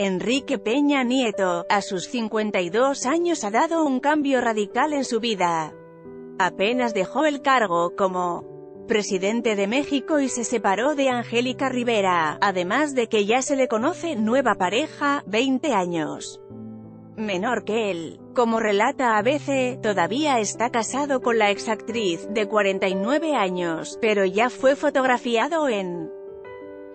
Enrique Peña Nieto, a sus 52 años ha dado un cambio radical en su vida. Apenas dejó el cargo como presidente de México y se separó de Angélica Rivera, además de que ya se le conoce nueva pareja, 20 años menor que él. Como relata ABC, todavía está casado con la exactriz, de 49 años, pero ya fue fotografiado en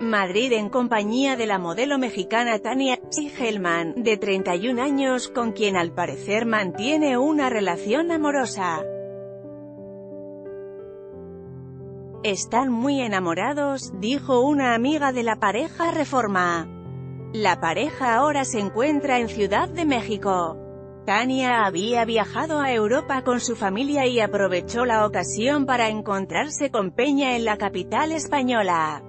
Madrid en compañía de la modelo mexicana Tania Sigelman, de 31 años, con quien al parecer mantiene una relación amorosa. Están muy enamorados, dijo una amiga de la pareja Reforma. La pareja ahora se encuentra en Ciudad de México. Tania había viajado a Europa con su familia y aprovechó la ocasión para encontrarse con Peña en la capital española.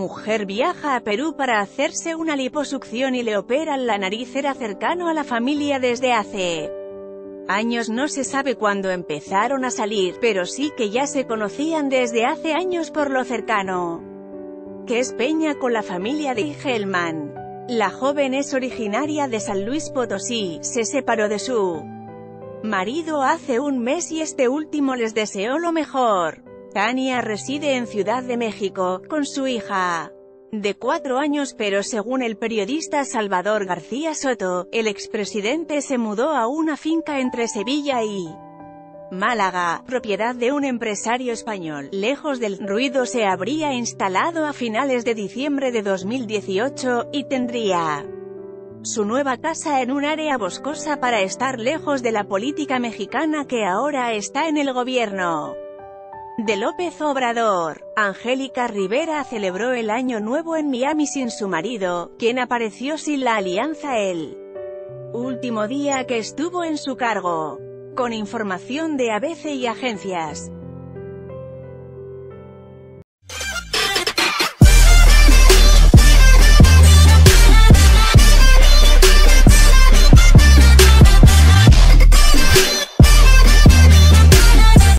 Mujer viaja a Perú para hacerse una liposucción y le operan la nariz era cercano a la familia desde hace años no se sabe cuándo empezaron a salir, pero sí que ya se conocían desde hace años por lo cercano que es Peña con la familia de Gelman. La joven es originaria de San Luis Potosí, se separó de su marido hace un mes y este último les deseó lo mejor. Tania reside en Ciudad de México, con su hija de cuatro años pero según el periodista Salvador García Soto, el expresidente se mudó a una finca entre Sevilla y Málaga, propiedad de un empresario español, lejos del ruido se habría instalado a finales de diciembre de 2018, y tendría su nueva casa en un área boscosa para estar lejos de la política mexicana que ahora está en el gobierno de López Obrador. Angélica Rivera celebró el año nuevo en Miami sin su marido, quien apareció sin la alianza el último día que estuvo en su cargo con información de ABC y agencias.